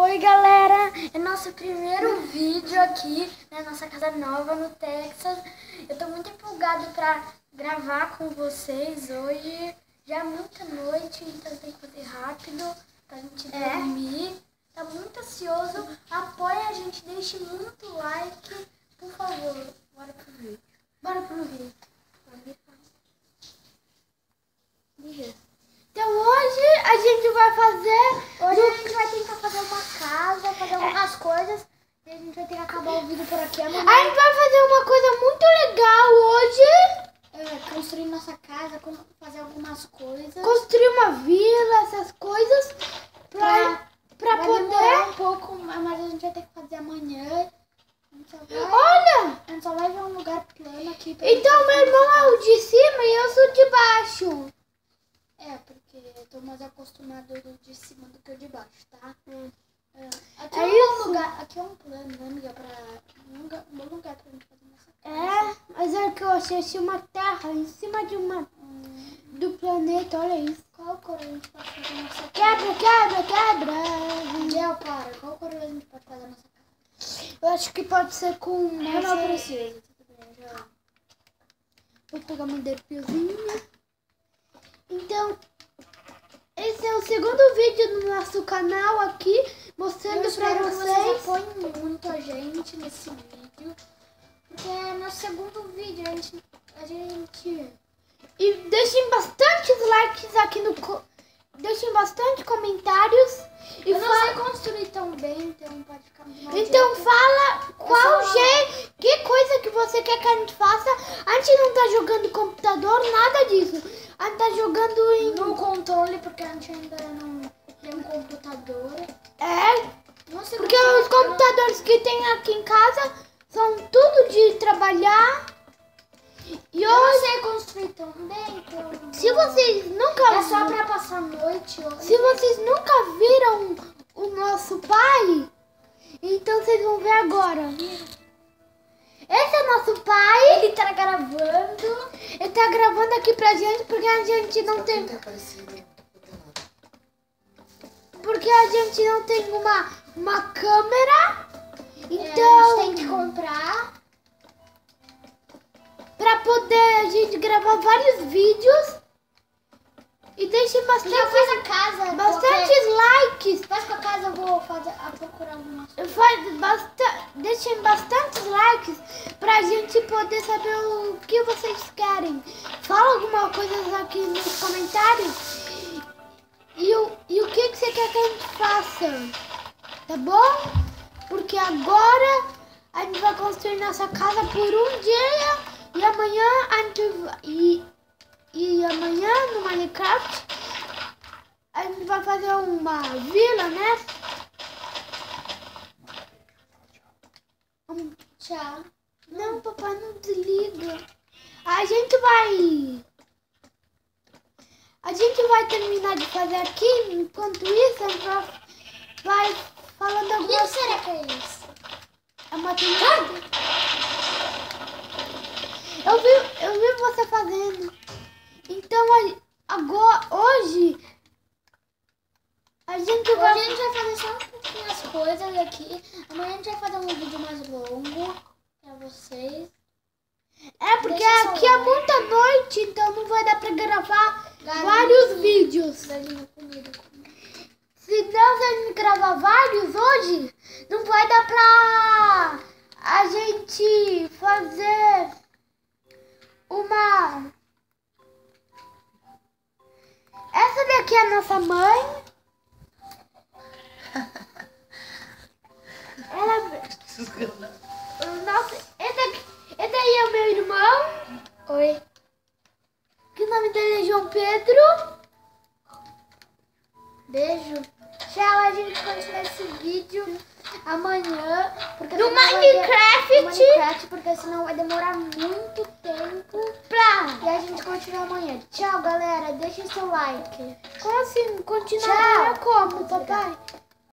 Oi galera, é nosso primeiro vídeo aqui na nossa casa nova no Texas. Eu tô muito empolgado pra gravar com vocês hoje. Já é muita noite, então tem que fazer rápido pra gente É. dormir. Tá muito ansioso. Apoia a gente, deixe muito like, por favor. Bora pro vídeo. Bora pro vídeo. Diga. Então hoje a gente vai fazer. Hoje a gente vai tentar fazer uma casa, algumas coisas. E a gente vai ter que acabar o vídeo por aqui amanhã. A gente vai fazer uma coisa muito legal hoje. É, construir nossa casa, fazer algumas coisas. Construir uma vila, essas coisas. Pra, pra vai poder. um pouco, mas a gente vai ter que fazer amanhã. Vai, Olha! a gente só vai ver um lugar plano aqui. pra Então meu irmão nossa é o de cima e eu sou de baixo. casa. É, porque eu tô mais acostumado do de cima do que o de baixo, tá? É, aqui É é, um isso. Lugar, aqui é um plano, né, amiga? Pra, um bom lugar pra gente fazer nossa casa. É, mas é que eu achei assim, uma terra em cima de uma. do planeta, olha isso. Qual cor a gente pode fazer nossa casa? Quebra, quebra, quebra. Gel, para. Qual cor a gente pode fazer nossa casa? Eu acho que pode ser com. Eu não preciso, tudo bem, já. Vou pegar uma derpiozinha. Então, esse é o segundo vídeo do nosso canal aqui, Eu mostrando pra que vocês vocês. apoiem muito a gente nesse vídeo. Porque é nosso segundo vídeo, a gente. A gente. E deixem bastante likes aqui no. Deixem bastante comentários. E eu não fa- sei construir tão bem, então pode ficar mau Então jeito. fala qual só- jeito, que coisa que você quer que a gente faça. A gente não tá jogando computador, nada disso. A gente tá jogando em. No controle, porque a gente ainda não tem um computador. É, Não sei porque os computadores que tem aqui em casa são tudo de trabalhar. E Eu hoje, sei construir tão bem, então. se vocês nunca É só pra passar a noite hoje. se vocês nunca viram o nosso pai, então vocês vão ver agora. Esse é nosso pai. Ele tá gravando. Ele tá gravando aqui pra gente porque a gente não tem. Porque a gente não tem uma, uma câmera. É, a Então, gente tem que comprar. pra poder a gente gravar vários vídeos. E deixe bastante, a casa. bastantes likes. Faz com a casa, eu vou fazer, a procurar algumas coisas. Faz basta, deixem bastantes likes pra gente poder saber o que vocês querem. Fala alguma coisa aqui nos comentários. E o, quer que a gente faça? Tá bom? Porque agora a gente vai construir nossa casa por um dia e amanhã a gente vai, e, e amanhã no Minecraft a gente vai fazer uma vila, né? Tchau. Não, papai, não desliga. A gente vai. A gente vai terminar de fazer aqui. Enquanto isso, a gente vai, falando que algumas será que é isso? É uma tentativa. Eu vi, eu vi você fazendo. Então, agora, hoje, a gente Hoje vai. a gente vai fazer só um pouquinho as coisas aqui. Amanhã a gente vai fazer um vídeo mais longo pra vocês. É, porque Deixa aqui é muita noite, então não vai dar pra gravar Vários vídeos. Galinha comida. Se a gente gravar vários hoje, não vai dar pra a gente fazer uma. Essa daqui é a nossa mãe. Beijo. Tchau, a gente continua esse vídeo amanhã. Porque No senão vai Minecraft. no Minecraft, porque senão vai demorar muito tempo. Pra. E a gente continua amanhã. Tchau, galera. Deixa seu like. Como assim? Continuar Tchau. amanhã como, papai?